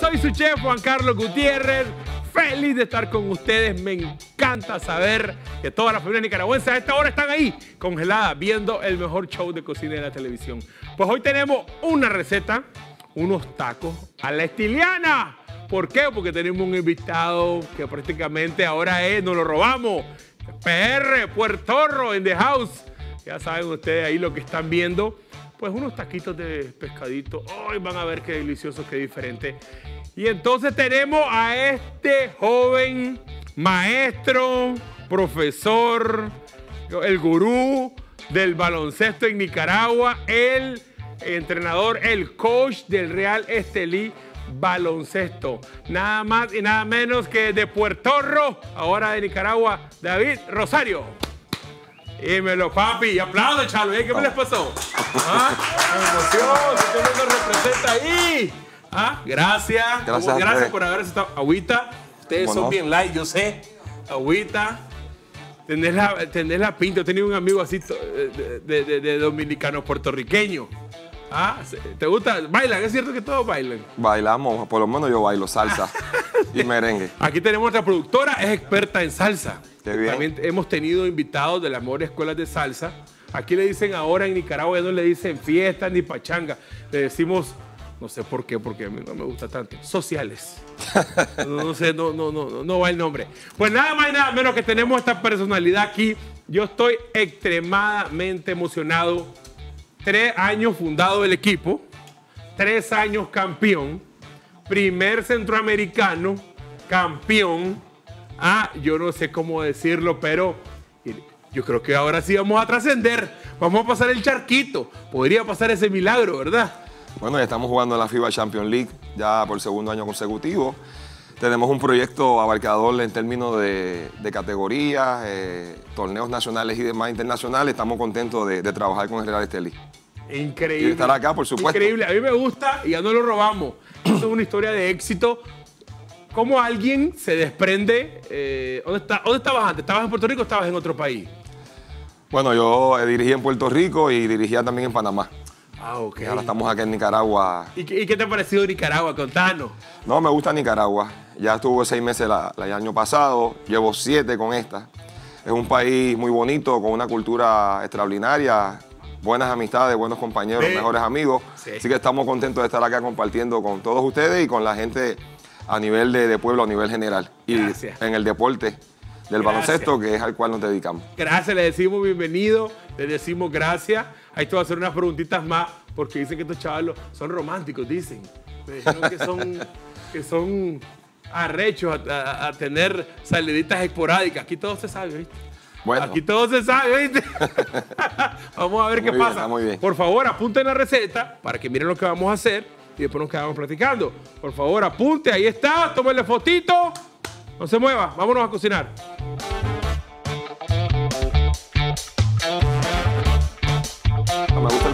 Soy su chef Juan Carlos Gutiérrez. Feliz de estar con ustedes. Me encanta saber que toda la familia nicaragüense a esta hora están ahí, congelada, viendo el mejor show de cocina de la televisión. Pues hoy tenemos una receta, unos tacos a la estiliana. ¿Por qué? Porque tenemos un invitado que prácticamente ahora es, nos lo robamos. PR, Puertorro, en the house. Ya saben ustedes ahí lo que están viendo. Pues unos taquitos de pescadito. Hoy van a ver qué delicioso, qué diferente. Y entonces tenemos a este joven maestro, profesor, el gurú del baloncesto en Nicaragua, el entrenador, el coach del Real Estelí baloncesto. Nada más y nada menos que de Puerto Rico, ahora de Nicaragua, David Rosario. Dímelo, papi. Aplaude, Chalo. ¿eh? ¿Qué me les pasó? ¿Ah? emoción. Usted nos representa ahí. ¿Ah? Gracias. Gracias, Gracias por haber estado. Agüita. Ustedes ¿Cómo son no? bien light, yo sé. Agüita. Tenés la, tenés la pinta. Yo tenía un amigo así de, de, de- de dominicano puertorriqueño. ¿Ah? ¿Te gusta? ¿Bailan? ¿Es cierto que todos bailan? Bailamos, por lo menos yo bailo salsa y merengue. Aquí tenemos otra productora, es experta en salsa. Qué bien. También hemos tenido invitados de las mejores escuelas de salsa. Aquí le dicen ahora en Nicaragua, no le dicen fiesta ni pachanga. Le decimos, no sé por qué, porque a mí no me gusta tanto, sociales. No, no sé, no, no, no, no va el nombre. Pues nada más y nada menos que tenemos esta personalidad aquí. Yo estoy extremadamente emocionado. Tres años fundado el equipo, tres años campeón, primer centroamericano, campeón. Ah, yo no sé cómo decirlo, pero yo creo que ahora sí vamos a trascender. Vamos a pasar el charquito. Podría pasar ese milagro, ¿verdad? Bueno, ya estamos jugando en la FIBA Champions League ya por segundo año consecutivo. Tenemos un proyecto abarcador en términos de, de categorías, eh, torneos nacionales y demás internacionales. Estamos contentos de, de trabajar con el Real Estelí. Increíble. Y estar acá, por supuesto. Increíble. A mí me gusta y ya no lo robamos. Esto es una historia de éxito. ¿Cómo alguien se desprende? eh, ¿dónde, está, ¿Dónde estabas antes? ¿Estabas en Puerto Rico o estabas en otro país? Bueno, yo eh, dirigí en Puerto Rico y dirigía también en Panamá. Ah, ok. Y ahora estamos aquí en Nicaragua. ¿Y qué, y qué te ha parecido Nicaragua? Contanos. No, me gusta Nicaragua. Ya estuve seis meses la- la- el año pasado, llevo siete con esta. Es un país muy bonito, con una cultura extraordinaria, buenas amistades, buenos compañeros, Sí. mejores amigos. Sí. Así que estamos contentos de estar acá compartiendo con todos ustedes y con la gente a nivel de, de pueblo, a nivel general. Y Gracias. en el deporte del Gracias. baloncesto, que es al cual nos dedicamos. Gracias, le decimos bienvenido, le decimos gracias. Ahí te voy a hacer unas preguntitas más, porque dicen que estos chavalos son románticos, dicen. Me dijeron que son, que son arrechos a, a- a tener saliditas esporádicas. Aquí todo se sabe, ¿viste? Bueno, Aquí todo se sabe, ¿viste? vamos a ver Muy qué bien, pasa. está muy bien. Por favor, apunten la receta para que miren lo que vamos a hacer y después nos quedamos platicando. Por favor, apunte, ahí está, tómenle fotito. No se mueva, vámonos a cocinar.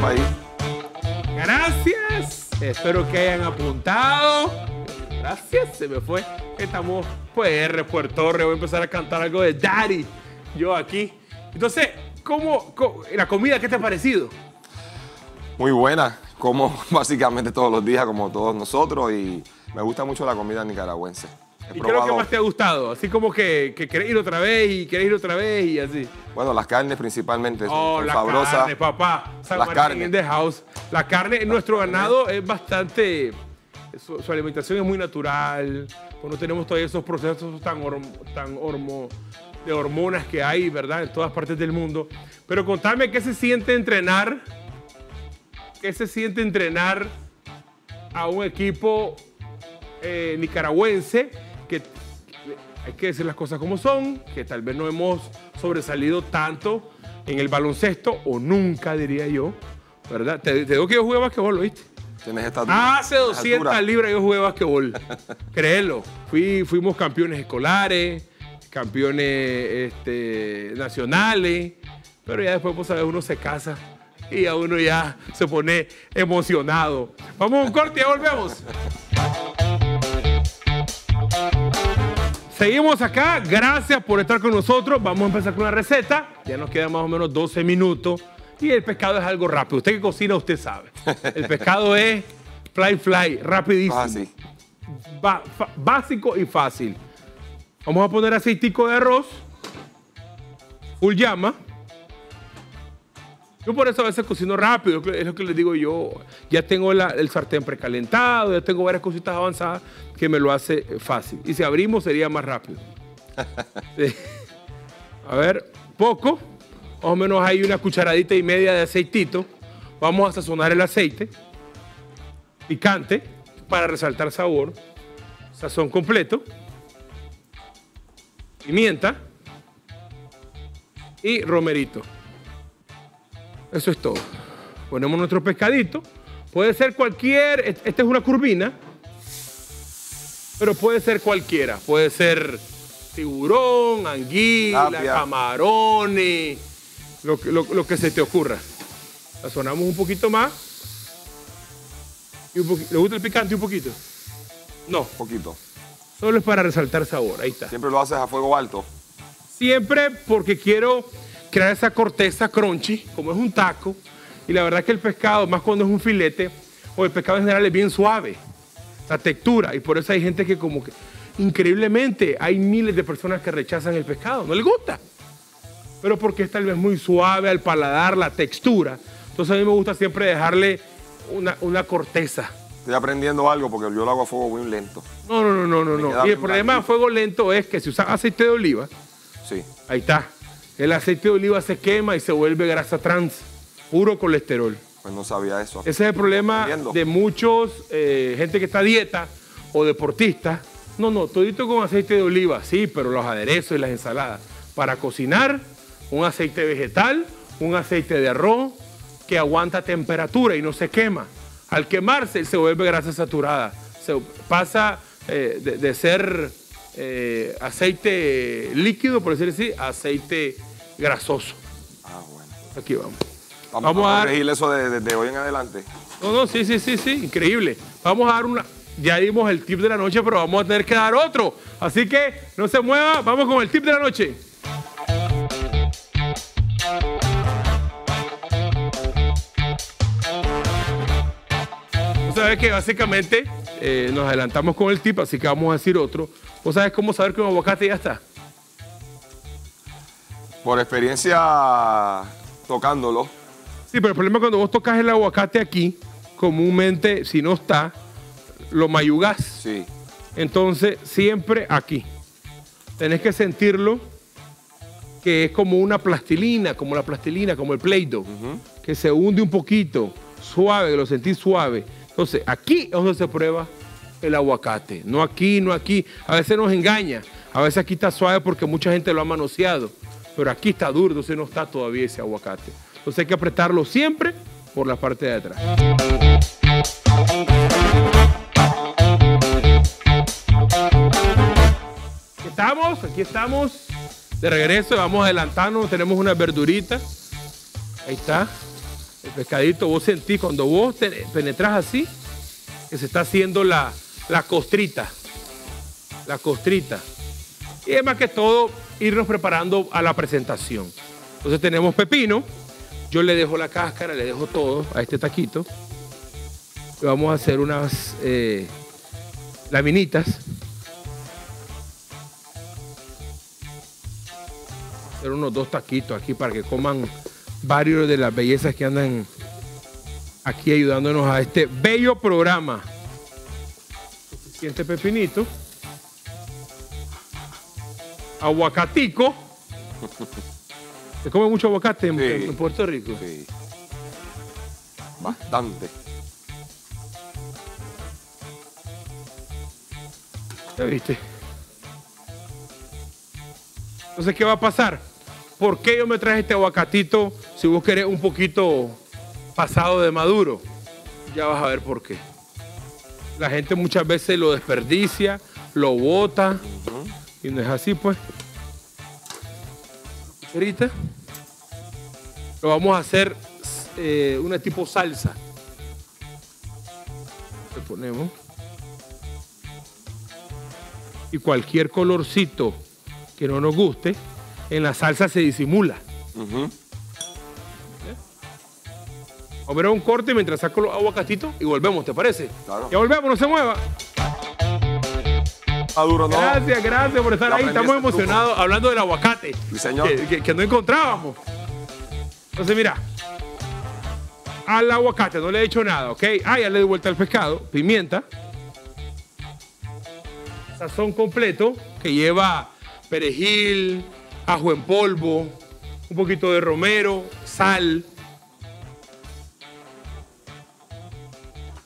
País. Gracias. Espero que hayan apuntado. Gracias, se me fue. Estamos PR, Puerto Rico. Voy a empezar a cantar algo de Daddy. Yo aquí. Entonces, ¿cómo, cómo- la comida qué te ha parecido? Muy buena, como básicamente todos los días, como todos nosotros, y me gusta mucho la comida nicaragüense. ¿Y qué es lo que más te ha gustado? Así como que, que querés ir otra vez y querés ir otra vez y así. Bueno, las carnes principalmente son, Oh, son la sabrosas. carne, papá. San Las Martín carnes. in the house. La carne, nuestro ganado es bastante. Su, su alimentación es muy natural. pues no tenemos todavía esos procesos tan, horm- tan hormo- de hormonas que hay, ¿verdad? En todas partes del mundo. Pero contame qué se siente entrenar. ¿Qué se siente entrenar a un equipo eh, nicaragüense que hay que decir las cosas como son, que tal vez no hemos sobresalido tanto en el baloncesto, o nunca diría yo, ¿verdad? Te, te digo que yo jugué basquetbol, ¿viste? Tienes esta Hace 200 libras yo jugué basquetbol. Créelo. Fui, fuimos campeones escolares, campeones este, nacionales, pero ya después, pues, ¿sabes? uno se casa y a uno ya se pone emocionado. Vamos a un corte y ya volvemos. Seguimos acá, gracias por estar con nosotros. Vamos a empezar con la receta. Ya nos quedan más o menos 12 minutos. Y el pescado es algo rápido. Usted que cocina, usted sabe. El pescado es fly, fly, rapidísimo. Ba- fa- básico y fácil. Vamos a poner aceitico de arroz, full llama. Yo por eso a veces cocino rápido, es lo que les digo yo. Ya tengo la- el sartén precalentado, ya tengo varias cositas avanzadas que me lo hace fácil. Y si abrimos sería más rápido. Sí. A ver, poco, más o menos hay una cucharadita y media de aceitito. Vamos a sazonar el aceite, picante, para resaltar sabor. Sazón completo, pimienta y romerito. Eso es todo. Ponemos nuestro pescadito. Puede ser cualquier, est- esta es una curvina, pero puede ser cualquiera. Puede ser tiburón, anguila, camarones, lo, que- lo- lo que se te ocurra. Sazonamos un poquito más. Y un ¿Le gusta el picante un poquito? No, Poquito. solo es para resaltar sabor. Ahí está. Siempre lo haces a fuego alto. Siempre porque quiero crear esa corteza crunchy, como es un taco. Y la verdad que el pescado, más cuando es un filete, o el pescado en general es bien suave, la textura. Y por eso hay gente que como que, increíblemente, hay miles de personas que rechazan el pescado, no les gusta. Pero porque es tal vez muy suave al paladar, la textura. Entonces a mí me gusta siempre dejarle una, una corteza. Estoy aprendiendo algo porque yo lo hago a fuego muy lento. No, no, no, no, no. Y el problema de fuego lento es que si usas aceite de oliva, Sí. Ahí está. El aceite de oliva se quema y se vuelve grasa trans, puro colesterol. Pues no sabía eso. Ese es el problema Entiendo. de muchos, eh, gente que está a dieta o deportistas. No, no, todito con aceite de oliva, sí, pero los aderezos y las ensaladas. Para cocinar, un aceite vegetal, un aceite de arroz que aguanta temperatura y no se quema. Al quemarse, se vuelve grasa saturada. Se pasa eh, de, de ser eh, aceite líquido, por decir así, a aceite grasoso. Ah, bueno. Aquí vamos. Vamos, Vamos a corregir eso de, de- de hoy en adelante. No, no, sí, sí, sí, sí, increíble. Vamos a dar una. Ya dimos el tip de la noche, pero vamos a tener que dar otro. Así que no se mueva, vamos con el tip de la noche. Vos sabés que básicamente eh, nos adelantamos con el tip, así que vamos a decir otro. ¿Vos sabés cómo saber que un aguacate ya está? Por experiencia tocándolo, Sí, pero el problema es cuando vos tocas el aguacate aquí, comúnmente, si no está, lo mayugás. sí. Entonces, siempre aquí. Tenés que sentirlo que es como una plastilina, como la plastilina, como el Play-Doh, que se hunde un poquito, suave, que lo sentís suave. Entonces, aquí es donde se prueba el aguacate. No aquí, no aquí. A veces nos engaña. A veces aquí está suave porque mucha gente lo ha manoseado. Pero aquí está duro, entonces no está todavía ese aguacate. Entonces hay que apretarlo siempre por la parte de atrás. Aquí estamos, aquí estamos. De regreso, vamos adelantando, tenemos una verdurita. Ahí está. El pescadito, vos sentís cuando vos te penetras así, que se está haciendo la, la costrita. La costrita. Y es más que todo irnos preparando a la presentación. Entonces tenemos pepino. Yo le dejo la cáscara, le dejo todo a este taquito. Vamos a hacer unas eh, laminitas. Hacer unos dos taquitos aquí para que coman varios de las bellezas que andan aquí ayudándonos a este bello programa. Suficiente pepinito. Aguacatico. ¿Se come mucho aguacate en, Sí. en Puerto Rico? Sí. Bastante. ¿Ya viste? Entonces, ¿qué va a pasar? ¿Por qué yo me traje este aguacatito si vos querés un poquito pasado de maduro? Ya vas a ver por qué. La gente muchas veces lo desperdicia, lo bota, y no es así, pues. Ahorita lo vamos a hacer eh, una tipo salsa. Le ponemos. Y cualquier colorcito que no nos guste, en la salsa se disimula. Ujú. Vamos a ver un corte mientras saco los aguacatitos y volvemos, ¿te parece? Claro. Ya volvemos, no se mueva. Maduro, no. Gracias, gracias por estar ahí. Estamos truco. emocionados hablando del aguacate. Sí, señor. Que, que- que no encontrábamos. Entonces, mira. Al aguacate no le he hecho nada, ¿ok? Ah, ya le di vuelta al pescado. Pimienta. Sazón completo que lleva perejil, ajo en polvo, un poquito de romero, sal.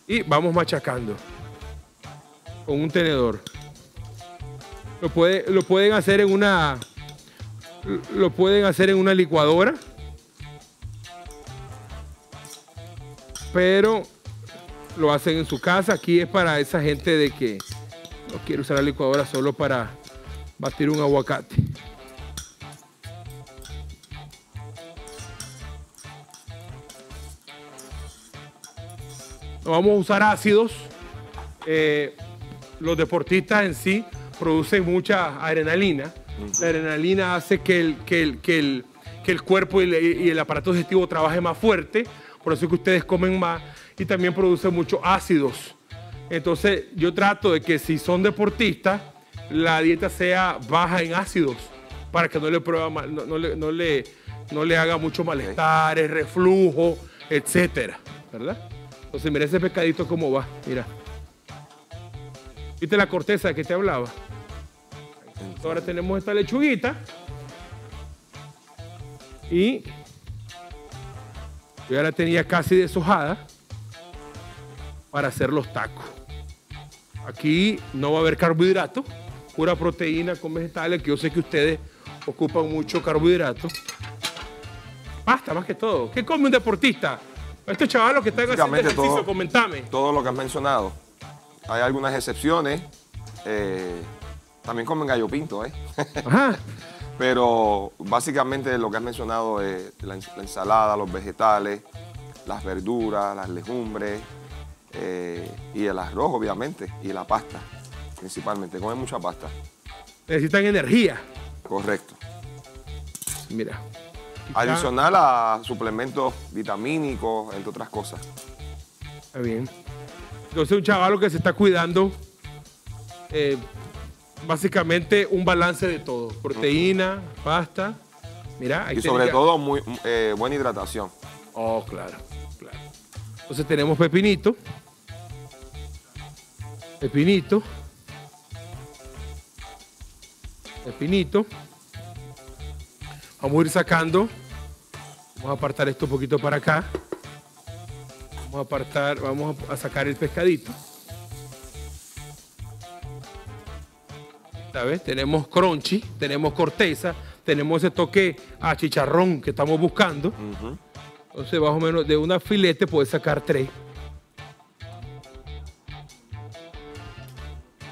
Y vamos machacando con un tenedor. Lo, puede- lo pueden hacer en una lo pueden hacer en una licuadora. Pero lo hacen en su casa. Aquí es para esa gente de que no quiere usar la licuadora solo para batir un aguacate. No vamos a usar ácidos. Eh, los deportistas en sí producen mucha adrenalina. La adrenalina hace que el, que el, que el, que el cuerpo y el, y el aparato digestivo trabaje más fuerte. Por eso es que ustedes comen más y también produce muchos ácidos. Entonces yo trato de que si son deportistas, la dieta sea baja en ácidos para que no le, prueba mal- no, no le, no le- no le haga mucho malestar, reflujo, etcétera, ¿verdad? Entonces mira ese pescadito cómo va, mira. ¿Viste la corteza de que te hablaba? Ahora tenemos esta lechuguita. Y yo ya la tenía casi deshojada para hacer los tacos. Aquí no va a haber carbohidratos, pura proteína con vegetales, que yo sé que ustedes ocupan mucho carbohidrato. Pasta más que todo. ¿Qué come un deportista? Estos chavalos que están haciendo ejercicio, todo. comentame. Todo lo que has mencionado. Hay algunas excepciones. eh, también comen gallo pinto, ¿eh? Ajá. Pero básicamente lo que has mencionado es la, ens- la ensalada, los vegetales, las verduras, las legumbres eh, y el arroz, obviamente, y la pasta, principalmente. Comen mucha pasta. Necesitan energía. Correcto. Mira. Adicional a suplementos vitamínicos, entre otras cosas. Está bien. Entonces un chavalo que se está cuidando, eh, básicamente un balance de todo. Proteína, pasta. Mira, ahí Y sobre ya- todo muy, eh, buena hidratación. Oh, claro, claro. Entonces tenemos pepinito. Pepinito. Pepinito. Vamos a ir sacando. Vamos a apartar esto un poquito para acá. Vamos a apartar, vamos a sacar el pescadito. ¿Sabes? Tenemos crunchy, tenemos corteza, tenemos ese toque a chicharrón que estamos buscando. Entonces, más o menos de una filete puedes sacar tres.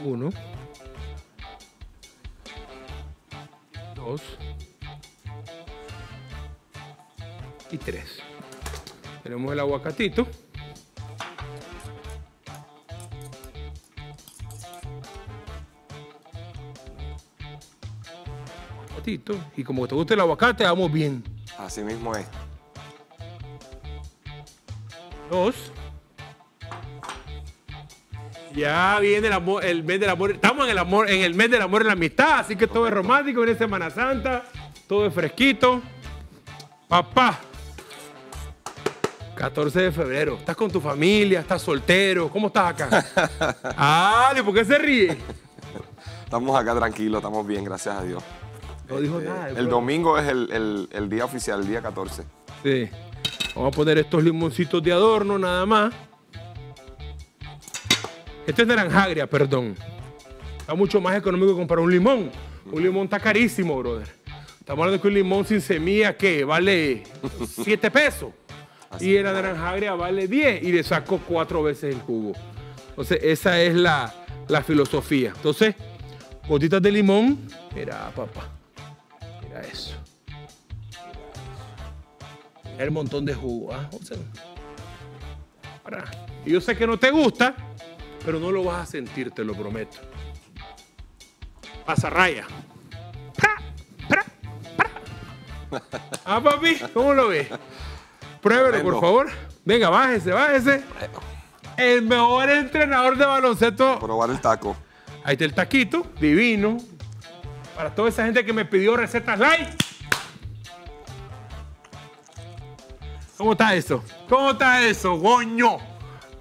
Uno. Dos. Y tres. Tenemos el aguacatito. Aguacatito. Y como te gusta el aguacate, vamos bien. Así mismo es. Dos. Ya viene el, amor, el mes del amor. Estamos en el amor, en el mes del amor y la amistad, así que todo es romántico. Viene Semana Santa, todo es fresquito. Papá. 14 de febrero. ¿Estás con tu familia? ¿Estás soltero? ¿Cómo estás acá? Ah, ¿y por qué se ríe? Estamos acá tranquilos, estamos bien, gracias a Dios. No dijo Eh, nada. el domingo es el, el- el día oficial, el día 14. Sí. Vamos a poner estos limoncitos de adorno nada más. Este es naranjagria, perdón. Está mucho más económico que comprar un limón. Un limón está carísimo, brother. Estamos hablando de que un limón sin semilla que vale 7 pesos. y la naranjagria vale 10 y le saco cuatro veces el jugo. Entonces, esa es la, la filosofía. Entonces, gotitas de limón. Mira, papá. Mira eso. El montón de jugo. ¿ah? Para. Y yo sé que no te gusta, pero no lo vas a sentir, te lo prometo. ¡Pra! ¡Pra! Ah, papi, ¿cómo lo ves? Pruébelo, por favor. Venga, bájese, bájese. El mejor entrenador de baloncesto Probar el taco. Ahí está el taquito, divino. Para toda esa gente que me pidió recetas light. ¿Cómo está eso? ¿Cómo está eso, goño?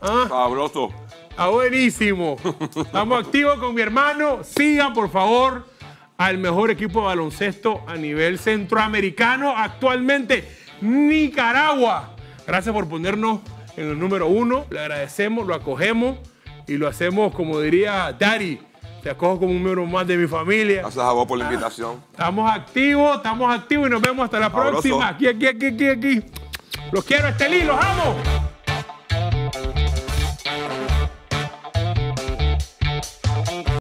¿Ah? Sabroso. Está buenísimo. Estamos activos con mi hermano. Sigan, por favor, al mejor equipo de baloncesto a nivel centroamericano actualmente, Nicaragua. Gracias por ponernos en el número uno. Le agradecemos, lo acogemos y lo hacemos, como diría Daddy. Te acojo como un miembro más de mi familia. Gracias a vos por la invitación. Estamos activos, estamos activos y nos vemos hasta la Sabroso. próxima. Aquí, aquí, aquí, aquí, aquí. Los quiero, Estelí, los amo.